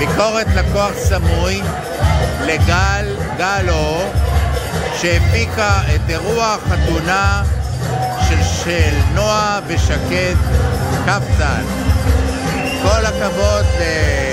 ביקורת לקוח סמוי לגל גלו שהפיקה את אירוע החתונה של, של נועה ושקד קפטן. כל הכבוד ל...